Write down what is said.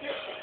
description.